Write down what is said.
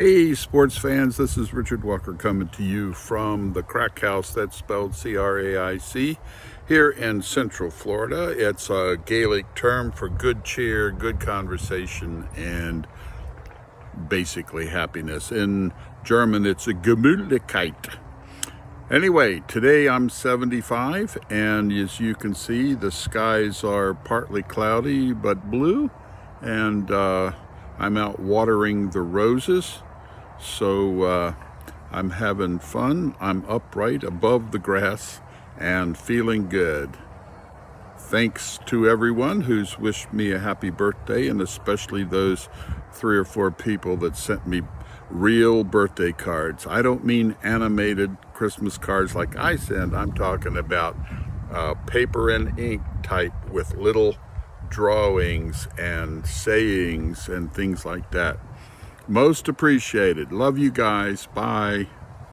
Hey, sports fans, this is Richard Walker coming to you from the Craic House, that's spelled C R A I C, here in Central Florida. It's a Gaelic term for good cheer, good conversation, and basically happiness. In German, it's a Gemütlichkeit. Anyway, today I'm 75, and as you can see, the skies are partly cloudy but blue, and uh, I'm out watering the roses. So uh, I'm having fun. I'm upright above the grass and feeling good. Thanks to everyone who's wished me a happy birthday and especially those three or four people that sent me real birthday cards. I don't mean animated Christmas cards like I send. I'm talking about uh, paper and ink type with little drawings and sayings and things like that. Most appreciated. Love you guys. Bye.